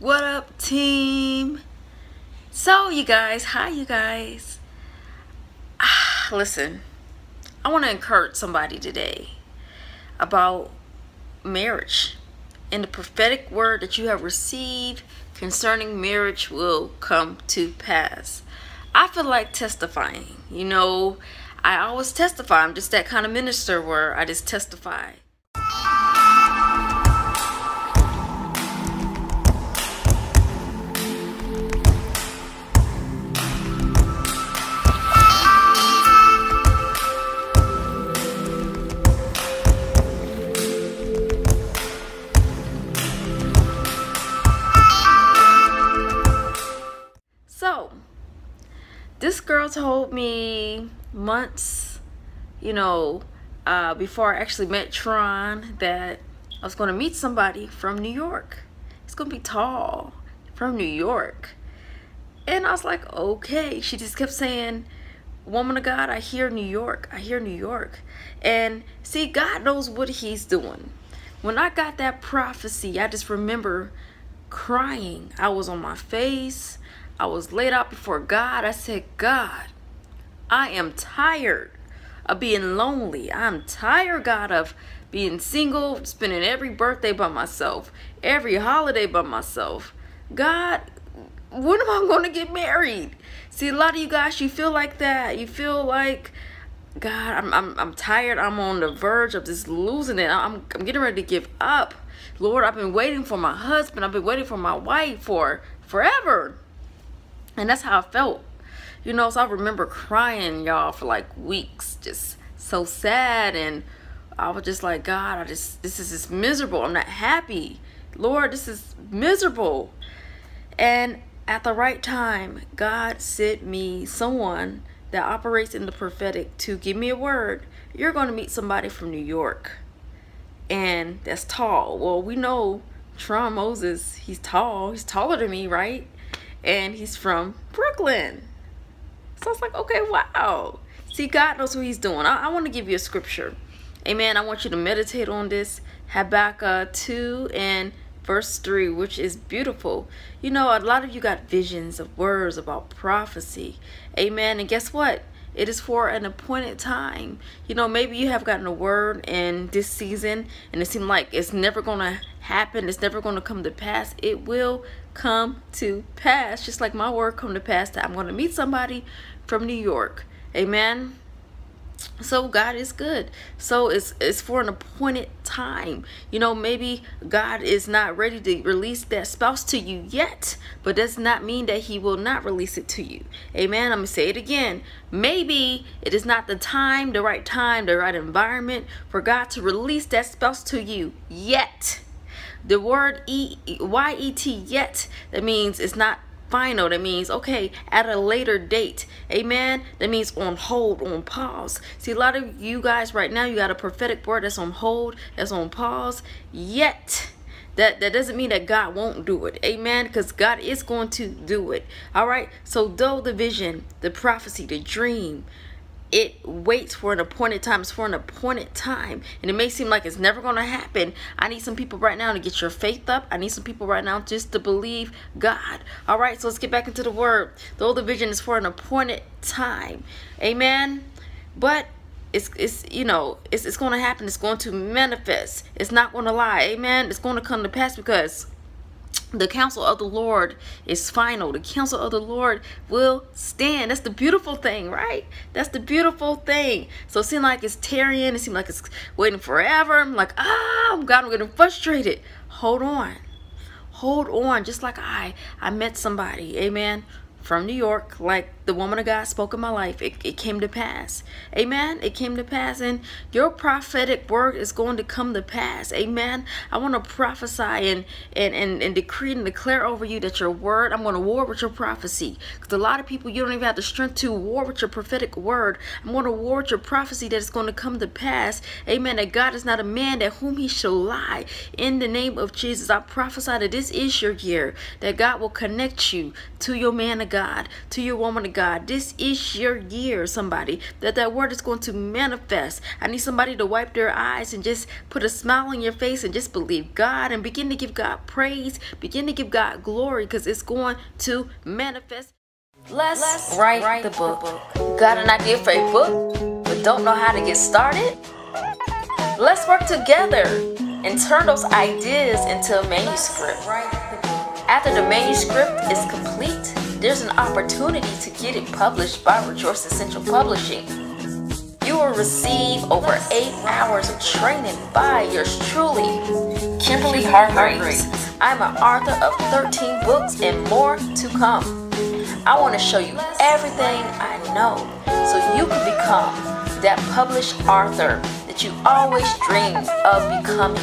What up, team? So, you guys, hi, you guys. Ah, listen, I want to encourage somebody today about marriage and the prophetic word that you have received concerning marriage will come to pass. I feel like testifying. You know, I always testify. I'm just that kind of minister where I just testify. Told me months, you know, uh, before I actually met Tron that I was going to meet somebody from New York. It's going to be tall from New York. And I was like, okay. She just kept saying, woman of God, I hear New York. I hear New York. And see, God knows what he's doing. When I got that prophecy, I just remember crying. I was on my face. I was laid out before God. I said, God, I am tired of being lonely. I'm tired, God, of being single, spending every birthday by myself, every holiday by myself. God, when am I going to get married? See, a lot of you guys, you feel like that. You feel like, God, I'm, I'm, I'm tired. I'm on the verge of just losing it. I'm, I'm getting ready to give up. Lord, I've been waiting for my husband. I've been waiting for my wife for forever. And that's how I felt. You know, so I remember crying, y'all, for like weeks, just so sad. And I was just like, God, I just, this is just miserable. I'm not happy. Lord, this is miserable. And at the right time, God sent me someone that operates in the prophetic to give me a word. You're going to meet somebody from New York. And that's tall. Well, we know Tron Moses, he's tall. He's taller than me, right? and he's from Brooklyn. So it's like, okay, wow. See, God knows what he's doing. I, I want to give you a scripture. Amen. I want you to meditate on this. Habakkuk 2 and verse 3, which is beautiful. You know, a lot of you got visions of words about prophecy. Amen. And guess what? It is for an appointed time. You know, maybe you have gotten a word in this season and it seemed like it's never going to happen. It's never going to come to pass. It will come to pass. Just like my word come to pass that I'm going to meet somebody from New York. Amen so god is good. So it's it's for an appointed time. You know maybe god is not ready to release that spouse to you yet but does not mean that he will not release it to you. Amen. I'm gonna say it again. Maybe it is not the time the right time the right environment for god to release that spouse to you yet. The word e y e t yet that means it's not final. That means, okay, at a later date. Amen. That means on hold, on pause. See, a lot of you guys right now, you got a prophetic word that's on hold, that's on pause. Yet, that, that doesn't mean that God won't do it. Amen. Because God is going to do it. All right. So, though the vision, the prophecy, the dream, it waits for an appointed time. It's for an appointed time. And it may seem like it's never going to happen. I need some people right now to get your faith up. I need some people right now just to believe God. All right, so let's get back into the word. The vision is for an appointed time. Amen. But it's, it's you know, it's, it's going to happen. It's going to manifest. It's not going to lie. Amen. It's going to come to pass because the counsel of the Lord is final. The counsel of the Lord will stand. That's the beautiful thing, right? That's the beautiful thing. So it seems like it's tarrying. It seems like it's waiting forever. I'm like, ah, God, I'm getting frustrated. Hold on. Hold on. Just like I, I met somebody, amen, from New York, like the woman of God spoke in my life. It, it came to pass. Amen. It came to pass. And your prophetic word is going to come to pass. Amen. I want to prophesy and, and, and, and decree and declare over you that your word, I'm going to war with your prophecy. Because a lot of people, you don't even have the strength to war with your prophetic word. I'm going to war with your prophecy that is going to come to pass. Amen. That God is not a man that whom he shall lie. In the name of Jesus, I prophesy that this is your year. That God will connect you to your man of God, to your woman of God God. This is your year, somebody. That that word is going to manifest. I need somebody to wipe their eyes and just put a smile on your face and just believe God and begin to give God praise. Begin to give God glory because it's going to manifest. Let's, Let's write, write, the book. the book. Got an idea for a book, but don't know how to get started? Let's work together and turn those ideas into a manuscript. After the manuscript is complete, there's an opportunity to get it published by Rejoice Essential Publishing. You will receive over eight hours of training by yours truly, Kimberly Hargraves. I'm an author of 13 books and more to come. I want to show you everything I know so you can become that published author that you always dreamed of becoming.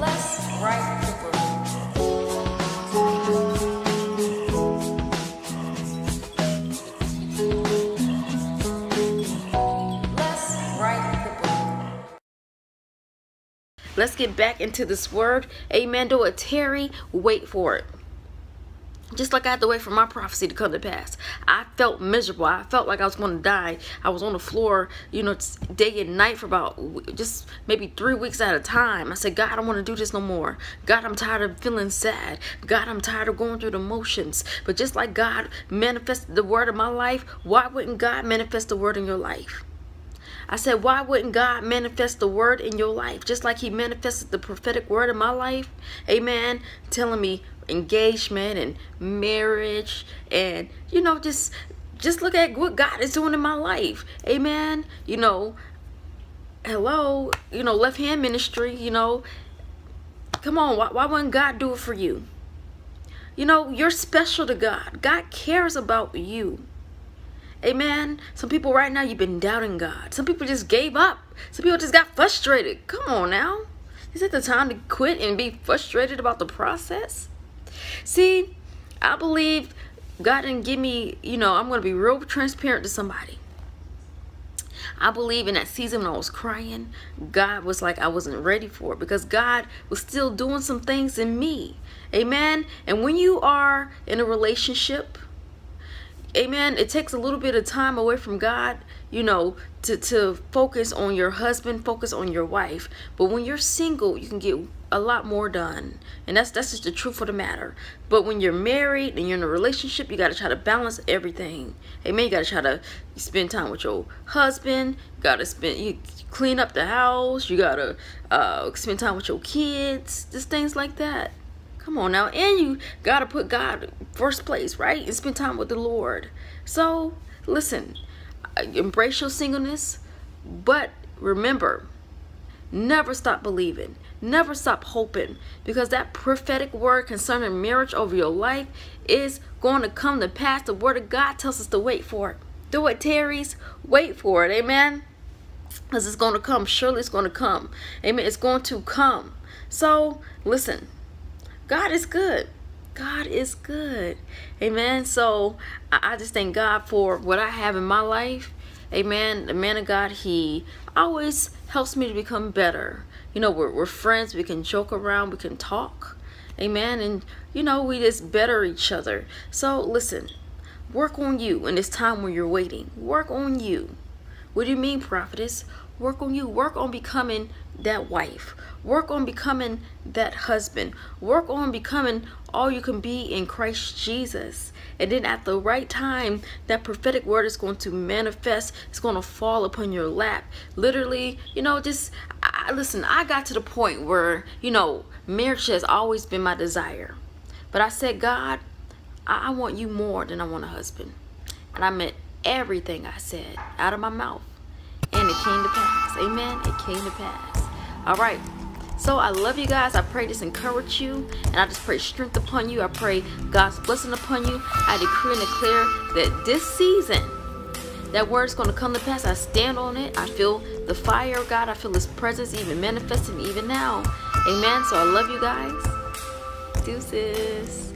Let's get back into this word. Amen. Do it, tarry. Wait for it. Just like I had to wait for my prophecy to come to pass. I felt miserable. I felt like I was going to die. I was on the floor, you know, day and night for about just maybe three weeks at a time. I said, God, I don't want to do this no more. God, I'm tired of feeling sad. God, I'm tired of going through the motions. But just like God manifested the word in my life, why wouldn't God manifest the word in your life? I said, why wouldn't God manifest the word in your life? Just like he manifested the prophetic word in my life. Amen. Telling me engagement and marriage and, you know, just just look at what God is doing in my life. Amen. You know, hello, you know, left hand ministry, you know. Come on, why, why wouldn't God do it for you? You know, you're special to God. God cares about you. Amen. Some people right now, you've been doubting God. Some people just gave up. Some people just got frustrated. Come on now. Is it the time to quit and be frustrated about the process? See, I believe God didn't give me, you know, I'm going to be real transparent to somebody. I believe in that season when I was crying, God was like I wasn't ready for it because God was still doing some things in me. Amen. And when you are in a relationship, amen. It takes a little bit of time away from god you know to to focus on your husband focus on your wife. But when you're single you can get a lot more done. And that's that's just the truth of the matter. But when you're married and you're in a relationship you got to try to balance everything. Amen. You got to try to spend time with your husband. You got to spend you clean up the house. You got to uh, spend time with your kids. Just things like that Come on now. And you got to put God first place, right? And spend time with the Lord. So, listen, uh, embrace your singleness, but remember, never stop believing. Never stop hoping because that prophetic word concerning marriage over your life is going to come to pass. The word of God tells us to wait for it. Do it, tarries. Wait for it. Amen. Because it's going to come. Surely it's going to come. Amen. It's going to come. So, listen. God is good. God is good. Amen. So I, just thank God for what I have in my life. Amen. The man of God, he always helps me to become better. You know, we're, we're friends. We can joke around. We can talk. Amen. And, you know, we just better each other. So listen, work on you in this time when you're waiting. Work on you. What do you mean, prophetess? Work on you. Work on becoming that wife. Work on becoming that husband. Work on becoming all you can be in Christ Jesus. And then at the right time, that prophetic word is going to manifest. It's going to fall upon your lap. Literally, you know, just I, listen, I got to the point where, you know, marriage has always been my desire. But I said, God, I, I want you more than I want a husband. And I meant everything I said out of my mouth. And it came to pass. Amen. It came to pass. All right. So I love you guys. I pray this encourage you. And I just pray strength upon you. I pray God's blessing upon you. I decree and declare that this season, that word is going to come to pass. I stand on it. I feel the fire of God. I feel his presence even manifesting even now. Amen. So I love you guys. Deuces.